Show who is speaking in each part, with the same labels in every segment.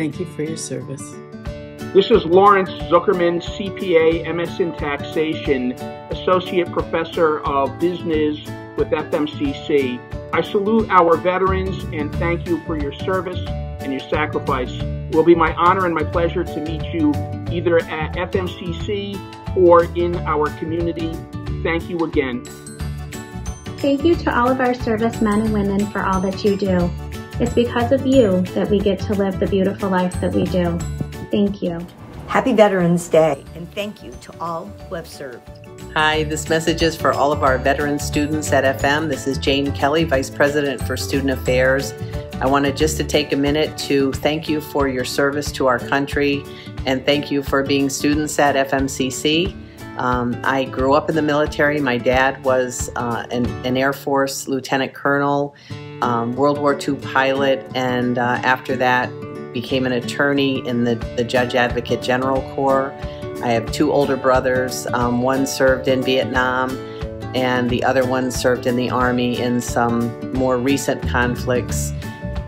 Speaker 1: Thank you for your service.
Speaker 2: This is Lawrence Zuckerman, CPA, MS in Taxation, Associate Professor of Business with FMCC. I salute our veterans and thank you for your service and your sacrifice. It will be my honor and my pleasure to meet you either at FMCC or in our community. Thank you again.
Speaker 3: Thank you to all of our servicemen and women for all that you do. It's because of you that we get to live the beautiful life that we do. Thank you.
Speaker 4: Happy Veterans Day, and thank you to all who have served.
Speaker 1: Hi, this message is for all of our veteran students at FM. This is Jane Kelly, Vice President for Student Affairs. I wanted just to take a minute to thank you for your service to our country and thank you for being students at FMCC. Um, I grew up in the military. My dad was uh, an, an, Air Force Lieutenant Colonel, um, World War II pilot, and uh, after that became an attorney in the, the Judge Advocate General Corps. I have two older brothers. Um, one served in Vietnam, and the other one served in the Army in some more recent conflicts.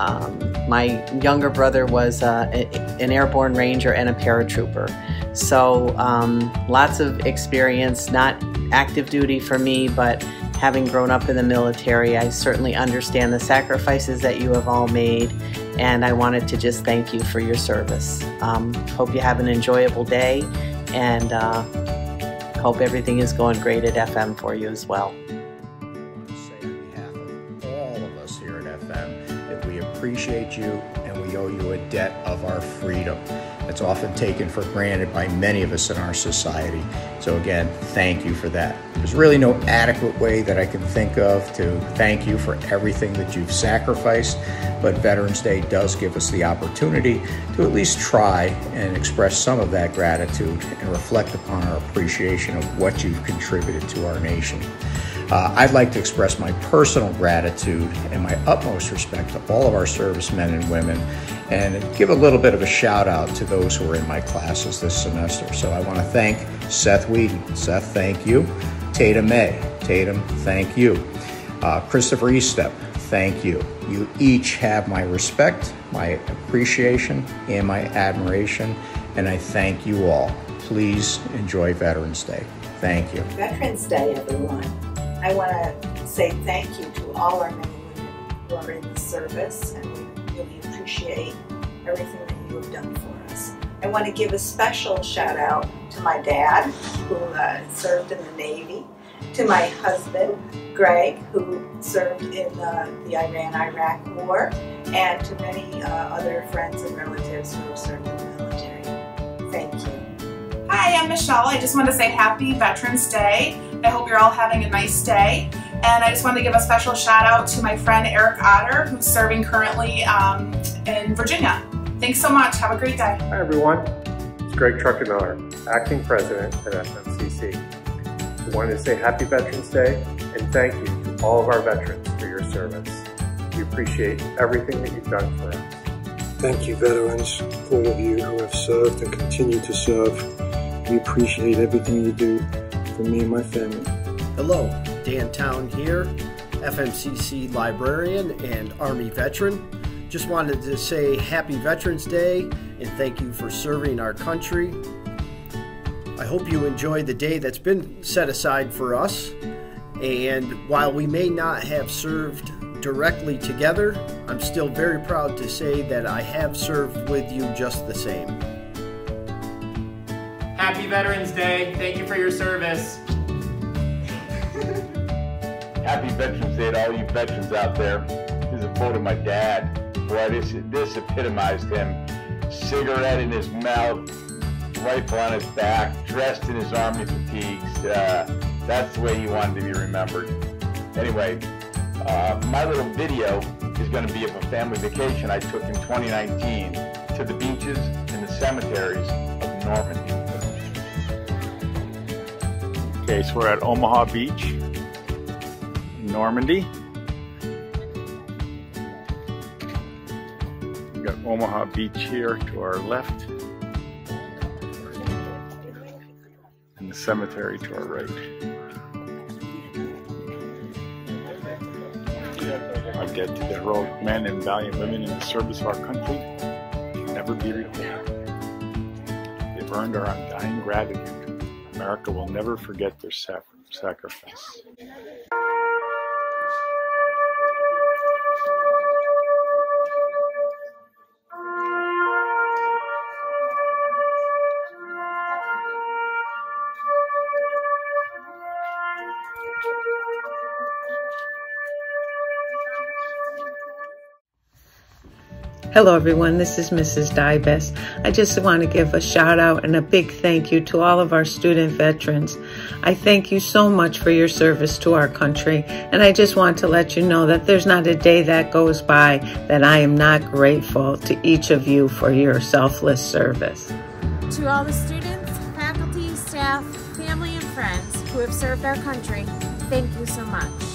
Speaker 1: Um, my younger brother was uh, an airborne ranger and a paratrooper. So, um, lots of experience, not active duty for me, but having grown up in the military, I certainly understand the sacrifices that you have all made. And I wanted to just thank you for your service. Um, hope you have an enjoyable day and uh, hope everything is going great at FM for you as well.
Speaker 5: On behalf of all of us here at FM we appreciate you and we owe you a debt of our freedom. That's often taken for granted by many of us in our society. So, again, thank you for that. There's really no adequate way that I can think of to thank you for everything that you've sacrificed, but Veterans Day does give us the opportunity to at least try and express some of that gratitude and reflect upon our appreciation of what you've contributed to our nation. Uh, I'd like to express my personal gratitude and my utmost respect to all of our servicemen and women and give a little bit of a shout out to those who are in my classes this semester. So I want to thank Seth Whedon. Seth, thank you. Tatum May. Tatum, thank you. Uh, Christopher Eastep, thank you. You each have my respect, my appreciation, and my admiration, and I thank you all. Please enjoy Veterans Day. Thank you.
Speaker 6: Veterans Day, everyone. I want to say thank you to all our men and women who are in the service, and we really appreciate everything that you have done for us. I want to give a special shout out to my dad, who uh, served in the Navy, to my husband, Greg, who served in uh, the Iran-Iraq War, and to many uh, other friends and relatives who have served in the military. Thank you.
Speaker 7: Hi, I'm Michelle. I just want to say happy Veterans Day. I hope you're all having a nice day. And I just wanted to give a special shout out to my friend Eric Otter, who's serving currently um, in Virginia. Thanks so much. Have a great day.
Speaker 8: Hi, everyone. It's Greg Truckenmiller, Acting President at FMCC. I wanted to say Happy Veterans Day and thank you to all of our veterans for your service. We appreciate everything that you've done for us.
Speaker 9: Thank you, veterans, all of you who have served and continue to serve. We appreciate everything you do for me and my family.
Speaker 10: Hello, Dan Town here, FMCC librarian and Army veteran. Just wanted to say Happy Veterans Day and thank you for serving our country. I hope you enjoyed the day that's been set aside for us. And while we may not have served directly together, I'm still very proud to say that I have served with you just the same.
Speaker 11: Happy Veterans Day. Thank you for your service.
Speaker 12: Happy Veterans Day to all you veterans out there. This is a photo of my dad. Boy, this, this epitomized him. Cigarette in his mouth, rifle on his back, dressed in his army fatigues. Uh, that's the way he wanted to be remembered. Anyway, uh, my little video is going to be of a family vacation I took in 2019 to the beaches and the cemeteries of Normandy.
Speaker 13: Okay, so we're at Omaha Beach, Normandy. We've got Omaha Beach here to our left. And the cemetery to our right. Our debt to the heroic men and valiant women in the service of our country can never be repaid. They've earned our undying gratitude. America will never forget their sacrifice.
Speaker 14: Hello, everyone. This is Mrs. Dybest. I just want to give a shout out and a big thank you to all of our student veterans. I thank you so much for your service to our country, and I just want to let you know that there's not a day that goes by that I am not grateful to each of you for your selfless service.
Speaker 3: To all the students, faculty, staff, family, and friends who have served our country, thank you so much.